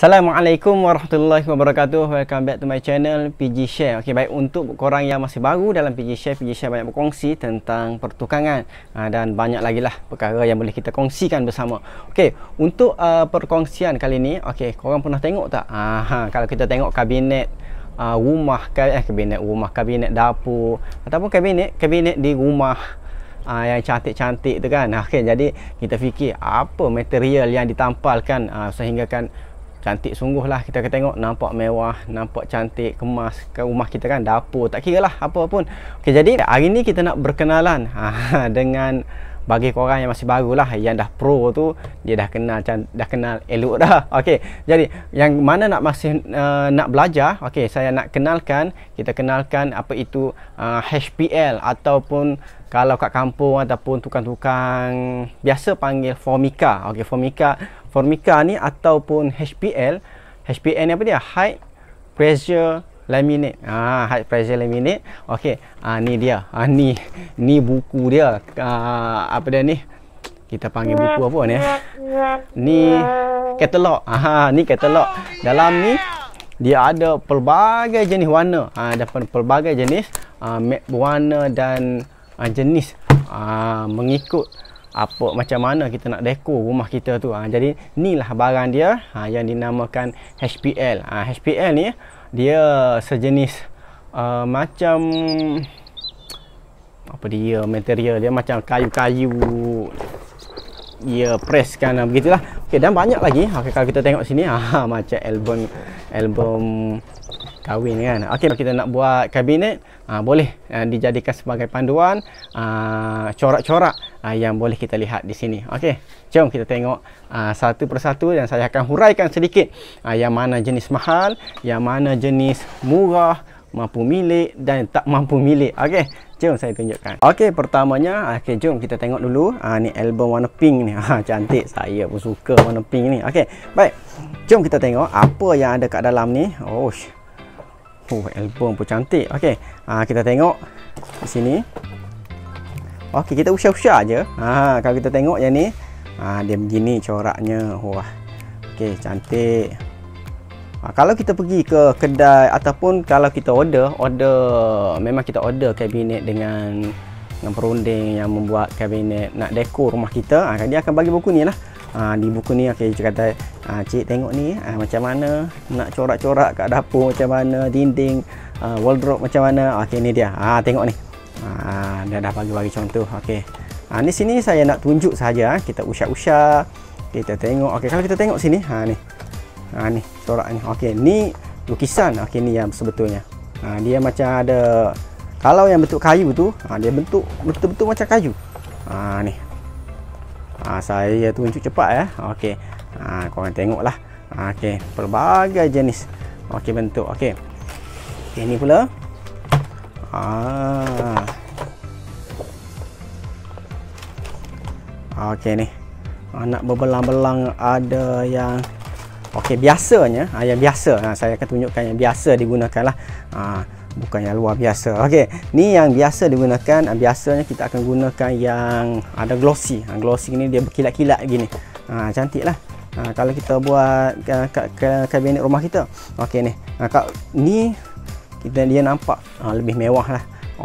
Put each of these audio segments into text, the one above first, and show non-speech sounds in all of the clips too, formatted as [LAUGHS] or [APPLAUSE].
Assalamualaikum warahmatullahi wabarakatuh. Welcome back to my channel PG Share. Okey, baik untuk korang yang masih baru dalam PG Share, PG Share banyak berkongsi tentang pertukangan uh, dan banyak lagi lah perkara yang boleh kita kongsikan bersama. Okey, untuk uh, perkongsian kali ni, okey, korang pernah tengok tak? Uh, kalau kita tengok kabinet uh, rumah eh kabinet rumah, kabinet dapur ataupun kabinet kabinet di rumah uh, yang cantik-cantik tu kan. Okey, jadi kita fikir apa material yang ditampalkan uh, sehingga kan cantik sungguh lah kita akan tengok. Nampak mewah nampak cantik kemas ke rumah kita kan dapur. Tak kira lah apa pun. Ok jadi hari ni kita nak berkenalan ha, [LAUGHS] dengan bagi korang yang masih baru lah yang dah pro tu dia dah kenal dah kenal elok dah. [LAUGHS] Ok jadi yang mana nak masih uh, nak belajar ok saya nak kenalkan kita kenalkan apa itu uh, HPL ataupun kalau kat kampung ataupun tukang-tukang biasa panggil Formica. Ok Formica Formica ni ataupun HPL HPL ni apa dia? High pressure laminate. Ah high pressure laminate. Okey ah ni dia. Ah ni ni buku dia. Ah, apa dia ni? Kita panggil buku apa ni? Ni katalog ah ni katalog dalam ni dia ada pelbagai jenis warna. Ah ada pelbagai jenis ah, warna dan ah, jenis ah, mengikut apa macam mana kita nak dekor rumah kita tu. Ha, jadi inilah barang dia ha, yang dinamakan HPL ha, HPL ni dia sejenis uh, macam apa dia material dia macam kayu-kayu. Ia press kan begitulah. Okey dan banyak lagi. Okay, kalau kita tengok sini ha, [LAUGHS] macam album album kahwin kan? Okey kita nak buat kabinet uh, boleh uh, dijadikan sebagai panduan uh, corak-corak uh, yang boleh kita lihat di sini. Okey jom kita tengok uh, satu persatu dan saya akan huraikan sedikit uh, yang mana jenis mahal yang mana jenis murah mampu milik dan tak mampu milik. Okey jom saya tunjukkan. Okey pertamanya okey jom kita tengok dulu ah ni album warna pink ni. [LAUGHS] Ha cantik saya pun suka warna pink ni. Okey baik. Jom kita tengok apa yang ada kat dalam ni. Oh Oh, album pun cantik. Okey. Ha, kita tengok di sini. Okey, kita usah-usah aja. Ha, kalau kita tengok yang ni, ha, dia begini coraknya. Wah. Okey, cantik. Ha, kalau kita pergi ke kedai ataupun kalau kita order, order memang kita order kabinet dengan dengan perunding yang membuat kabinet nak dekor rumah kita, ha, dia akan bagi buku ni lah ha, di buku ni okey cik kata ha, cik tengok ni ha, macam mana nak corak-corak kat dapur macam mana dinding ha, wardrobe macam mana. Okey ni dia ha, tengok ni. Ha, dia dah bagi-bagi contoh okey. Ni sini saya nak tunjuk saja kita usah-usah kita tengok. Okey kalau kita tengok sini ha ni. Ha ni corak ni. Okey ni lukisan okey ni yang sebetulnya. Ha, dia macam ada kalau yang bentuk kayu tu ha, dia bentuk betul-betul macam kayu. Ha ni ha, saya tunjuk cepat ya okey. Ha korang tengoklah. Ha, okey. Pelbagai jenis. Okey bentuk. Okey. Ini pula. Ha okey ni. Nak berbelang-belang ada yang okey biasanya ha, yang biasa. Ha, saya akan tunjukkan yang biasa digunakan lah ha, bukan yang luar biasa. Okey ni yang biasa digunakan ah, biasanya kita akan gunakan yang ada glossy. Ha, glossy ni dia berkilat-kilat gini. Ha, cantik lah ha, kalau kita buat ke, kabinet rumah kita. Okey ni. Ha, kat, ni kita dia nampak ha, lebih mewah lah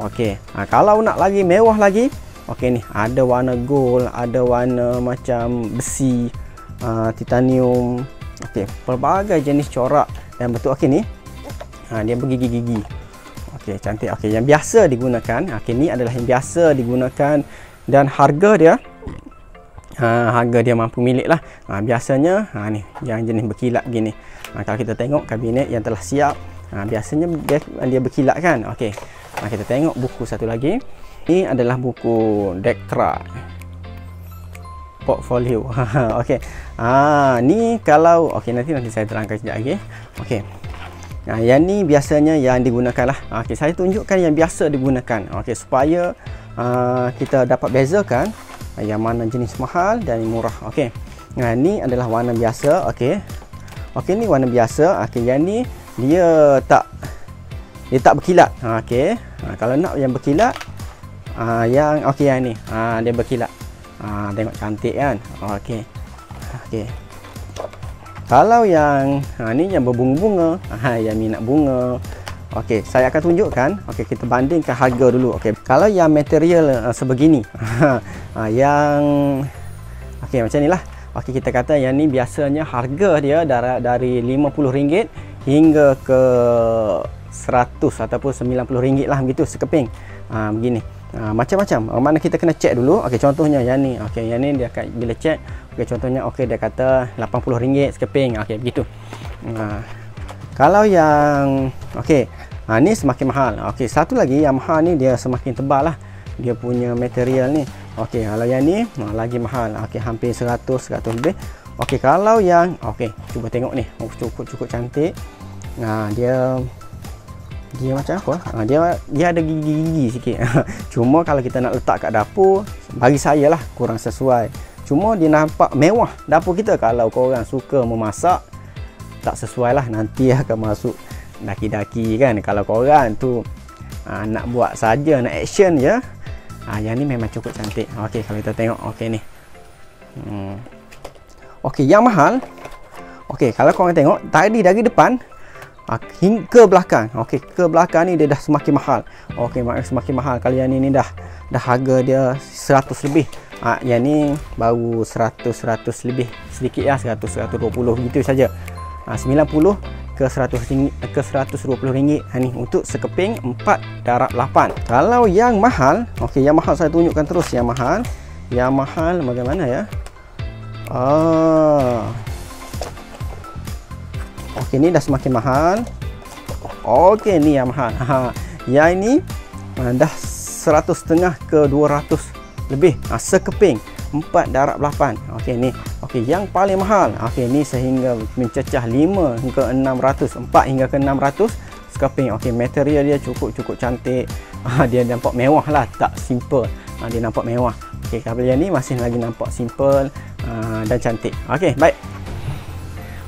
okey. Ha, kalau nak lagi mewah lagi okey ni. Ada warna gold ada warna macam besi ha, titanium. Okey pelbagai jenis corak dan betul okey ni. Ha, dia bergigi-gigi Okey, cantik. Okey, yang biasa digunakan. Okey, ni adalah yang biasa digunakan dan harga dia ha, harga dia mampu milik lah. Ha, biasanya ha, ni yang jenis berkilat gini. Ha, kalau kita tengok kabinet yang telah siap, ha, biasanya dia, dia berkilat kan. Okey. Ha, kita tengok buku satu lagi. Ini adalah buku Dekra portfolio. [LAUGHS] okey. Ah, ni kalau okey nanti nanti saya terangkan sekejap lagi. Okey. Nah, yang ni biasanya yang digunakan lah. Okay, saya tunjukkan yang biasa digunakan. Okay, supaya uh, kita dapat bezakan uh, yang mana jenis mahal dan murah. Okay. Nah, ni adalah warna biasa. Okay. Okay, ni warna biasa. Okay, yang ni dia tak dia tak berkilat. Okay. Uh, kalau nak yang berkilat, uh, yang okay yang ni, uh, dia berkilat. Uh, tengok cantik kan. Okay. Okay. Kalau yang ha, ni yang berbunga-bunga, ha, yang minat bunga. Okey, saya akan tunjukkan. Okey, kita bandingkan harga dulu. Okey, kalau yang material uh, sebegini, ha, yang okey macam inilah. Okey, kita kata yang ni biasanya harga dia dari dari RM50 hingga ke 100 ataupun RM90 lah begitu sekeping. Ha, begini. Ha, macam-macam. Mana kita kena cek dulu. Okey, contohnya yang ni. Okey, yang ni dia akan bila cek Okey contohnya okey dia kata RM80 sekeping. Okey begitu. Ha. Kalau yang okey, ha ni semakin mahal. Okey satu lagi yang mahal ni dia semakin tebal lah. Dia punya material ni. Okey kalau yang ni ha, lagi mahal. Okey hampir 100 100 lebih. Okey kalau yang okey cuba tengok ni. Oh, cukup cukup cantik. Ha dia dia macam apa? Ha, dia dia ada gigi-gigi sikit. [LAUGHS] Cuma kalau kita nak letak kat dapur, bagi saya lah kurang sesuai. Cuma dia nampak mewah dapur kita kalau korang suka memasak tak sesuai lah nanti [LAUGHS] akan masuk daki-daki kan kalau korang tu ah, nak buat saja nak action aa, ah, yang ni memang cukup cantik ok kalau kita tengok ok ni hmm. ok yang mahal ok kalau korang tengok tadi dari depan aa, hingga belakang. Ok ke belakang ni dia dah semakin mahal. Ok semakin mahal. Kalau yang ni, ni dah dah harga dia 100 lebih. Ha, yang ni baru 100 100 lebih. Sedikit ya 100 120 gitu saja. Ha, 90 ke 100 ringgit ke 120 ringgit. Ha, ni untuk sekeping 4 darab 8 kalau yang mahal okey yang mahal saya tunjukkan terus. Yang mahal yang mahal bagaimana ya? Ah okey ni dah semakin mahal okey ni yang mahal ha yang ini ha, dah 100 setengah ke 200 lebih. Ha, sekeping. 4 darab 8 okey ni. Okey yang paling mahal. Okey ni sehingga mencecah 5 hingga 600 4 hingga ke 600 sekeping. Okey material dia cukup cukup cantik. Ha, dia nampak mewah lah. Tak simple. Ha, dia nampak mewah. Okey kabel yang ni masih lagi nampak simple ha, dan cantik. Okey baik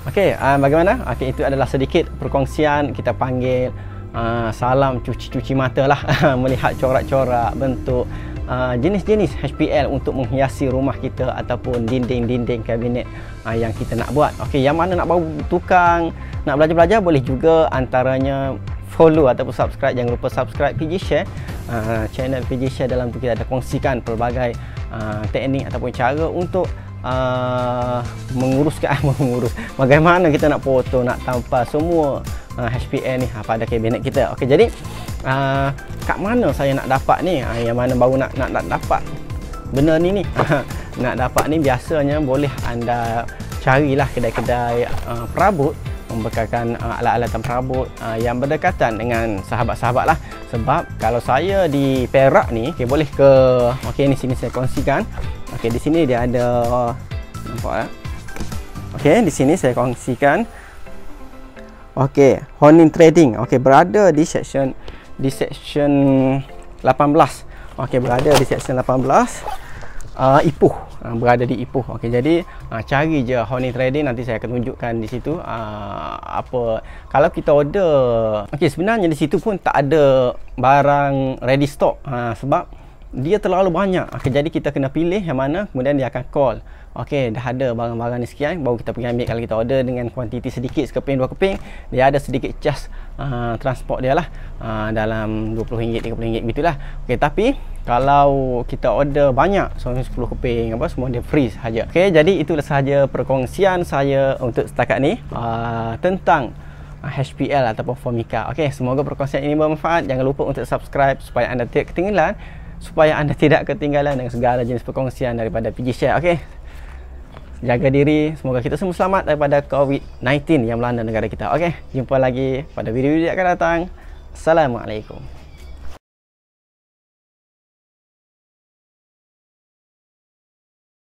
Okey, uh, bagaimana? Okey, itu adalah sedikit perkongsian kita panggil uh, salam cuci-cuci mata lah [LAUGHS] melihat corak-corak bentuk Ah, jenis-jenis uh, HPL untuk menghiasi rumah kita ataupun dinding-dinding kabinet uh, yang kita nak buat. Okey, yang mana nak bawa tukang, nak belajar-belajar boleh juga antaranya follow ataupun subscribe. Jangan lupa subscribe PG Share. Uh, channel PG Share dalam tu kita ada kongsikan pelbagai uh, teknik ataupun cara untuk uh, menguruskan [LAUGHS] mengurus. Bagaimana kita nak foto, nak tampal semua uh, HPL ni? Uh, pada kabinet kita. Okey, jadi uh, kat mana saya nak dapat ni? Uh, yang mana baru nak nak, nak dapat benda ni ni? [LAUGHS] Nak dapat ni biasanya boleh anda carilah kedai-kedai uh, perabot membekalkan uh, alat-alatan perabot uh, yang berdekatan dengan sahabat-sahabat lah sebab kalau saya di Perak ni okay, boleh ke? Okey ni sini saya kongsikan. Okey di sini dia ada nampak ya okey di sini saya kongsikan. Okey Honin Trading. Okey berada di section di section 18 okey berada di section 18 uh, Ipoh uh, berada di Ipoh okey jadi uh, cari je Honey Trading. Nanti saya akan tunjukkan di situ uh, apa. Kalau kita order okey sebenarnya di situ pun tak ada barang ready stock. Uh, sebab dia terlalu banyak. Okay, jadi kita kena pilih yang mana kemudian dia akan call. Okey, dah ada barang-barang ni sekian baru kita pergi ambil. Kalau kita order dengan kuantiti sedikit sekeping dua keping dia ada sedikit charge uh, transport dia lah. Uh, dalam RM20 RM30 begitulah. Okey, tapi kalau kita order banyak so 10 keping apa semua dia free saja. Okey, jadi itulah sahaja perkongsian saya untuk setakat ni uh, tentang HPL ataupun Formica. Okey, semoga perkongsian ini bermanfaat. Jangan lupa untuk subscribe supaya anda tidak ketinggalan supaya anda tidak ketinggalan dengan segala jenis perkongsian daripada PG Share Okey, jaga diri semoga kita semua selamat daripada COVID-19 yang melanda negara kita okey? Jumpa lagi pada video-video yang akan datang. Assalamualaikum